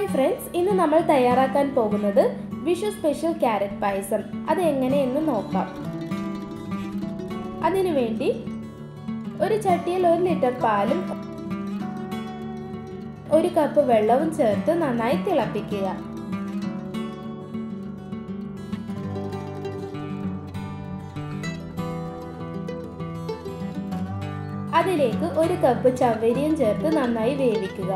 Hi friends ഇന്ന് നമ്മൾ തയ്യാറാക്കാൻ പോകുന്നത് വിഷു സ്പെഷ്യൽ ക്യാരറ്റ് പായസം. അത് എങ്ങനെയെന്ന് നോക്കാം. അതിനു വേണ്ടി ഒരു ചട്ടിയിൽ ഒരു ലിറ്റർ പാലും ഒരു കപ്പ് വെള്ളവും ചേർത്ത് നന്നായി തിളപ്പിക്കുക. അതിലേക്ക് ഒരു കപ്പ് ചവരിയും ചേർത്ത് നന്നായി വേവിക്കുക.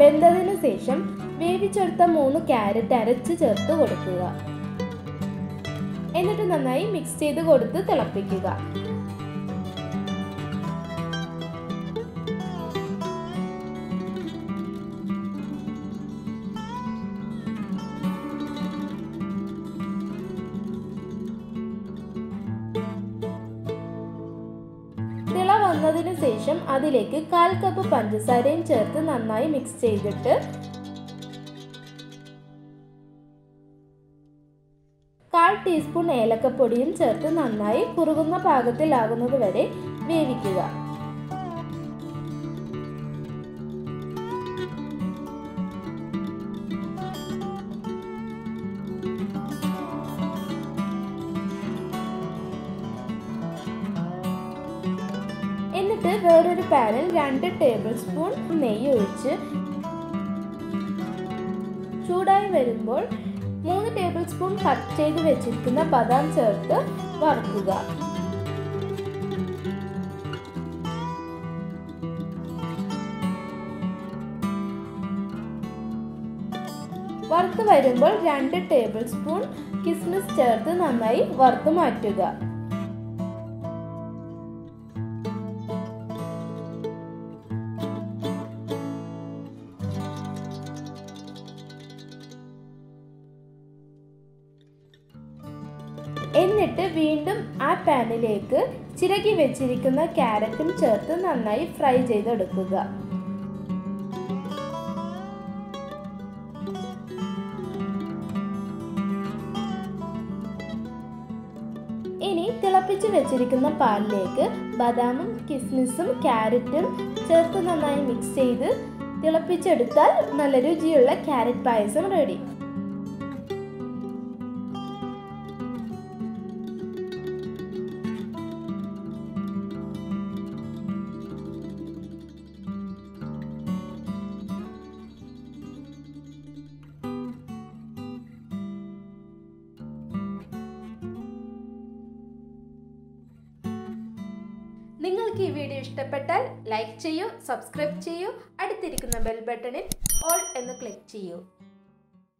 വെന്തതിനു ശേഷം വേവിച്ചെടുത്ത മൂന്ന് ക്യാരറ്റ് അരച്ച് ചേർത്ത് കൊടുക്കുക. എന്നിട്ട് നന്നായി മിക്സ് ചെയ്ത് കൊടുത്ത് തിളപ്പിക്കുക. തിള വന്നതിന് ശേഷം അതിലേക്ക് കാൽ കപ്പ് പഞ്ചസാരയും ചേർത്ത് നന്നായി മിക്സ് ചെയ്തിട്ട് കാൽ ടീസ്പൂൺ ഏലക്കപ്പൊടിയും ചേർത്ത് നന്നായി കുറുകുന്ന പാകത്തിലാകുന്നത് വരെ വേവിക്കുക. എന്നിട്ട് വേറൊരു പാനിൽ രണ്ട് ടേബിൾ സ്പൂൺ നെയ്യ് ഒഴിച്ച് ചൂടായി വരുമ്പോൾ മൂന്ന് ടേബിൾ സ്പൂൺ കട്ട് ചെയ്ത് വെച്ചിരിക്കുന്ന ബദാം ചേർത്ത് വറുക്കുക. വറുത്ത് വരുമ്പോൾ രണ്ട് ടേബിൾ സ്പൂൺ കിസ്മിസ് ചേർത്ത് നന്നായി വറുത്ത് മാറ്റുക. എന്നിട്ട് വീണ്ടും ആ പാനിലേക്ക് ചിരകി വെച്ചിരിക്കുന്ന ക്യാരറ്റും ചേർത്ത് നന്നായി ഫ്രൈ ചെയ്തെടുക്കുക. ഇനി തിളപ്പിച്ച് വെച്ചിരിക്കുന്ന പാലിലേക്ക് ബദാമും കിസ്മിസും ക്യാരറ്റും ചേർത്ത് നന്നായി മിക്സ് ചെയ്ത് തിളപ്പിച്ചെടുത്താൽ നല്ല രുചിയുള്ള ക്യാരറ്റ് പായസം റെഡി. നിങ്ങൾക്ക് ഈ വീഡിയോ ഇഷ്ടപ്പെട്ടാൽ ലൈക്ക് ചെയ്യൂ സബ്സ്ക്രൈബ് ചെയ്യൂ അടുത്തിരിക്കുന്ന ബെൽ ബട്ടണിൽ ഓൾ എന്ന് ക്ലിക്ക് ചെയ്യൂ.